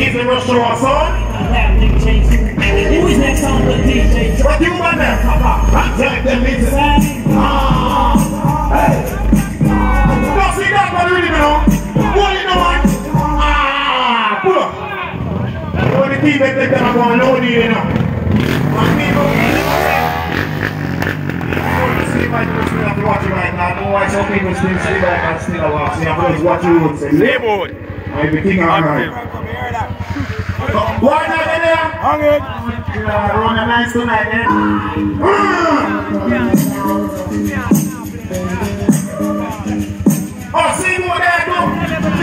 He's the restaurant next on the DJ? What you want now? I'm them Ah, hey. What you doing? Ah, put up. To keep it that I'm going to know it now. And still watch. I'm going to watch you say, right. Why not in there? Hang it. Run a nice tonight, eh? Oh, see what that do?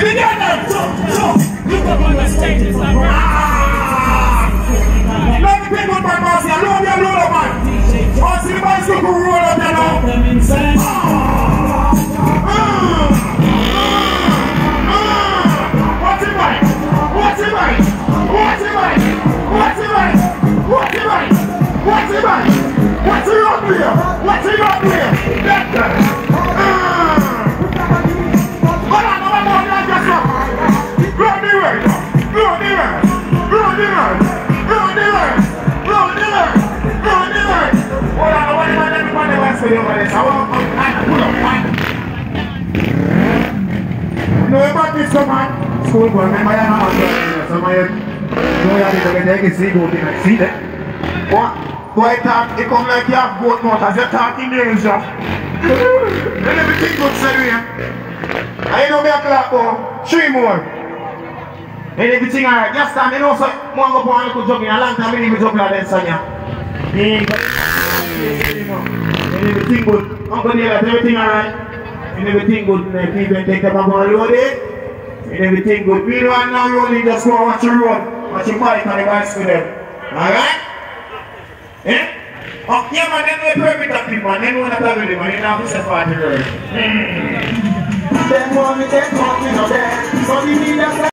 You get that? So, so. Look up on the Ah! Let me pick my boss load up, man. Oh, see the bicycle roll up everybody wants to do this. I want to pull up, man. No, about this, come on. School boy, remember you're not out Some of you know you have to get the see goat in the see that. What? Boy, talk, it come like you have goat mouth as you're talking names, yeah. Then everything good, say here. I know me a clap, oh. Three more. And everything alright. Just time, you know, so, one go on, go jogging. A long time, I didn't juggle then, son, yeah. Yeah, and everything good. Uncle Neil, everything alright? And everything good. And people take them up on load it. And everything good. We don't now rolling, just go watch the road. Watch your bike and the bicycle them. Alright? Eh? Oh, yeah, man, then we perfect at people, man. Then we want to tell them, man. You know, I'm just a party road. Them want me take money, no debt. So give me the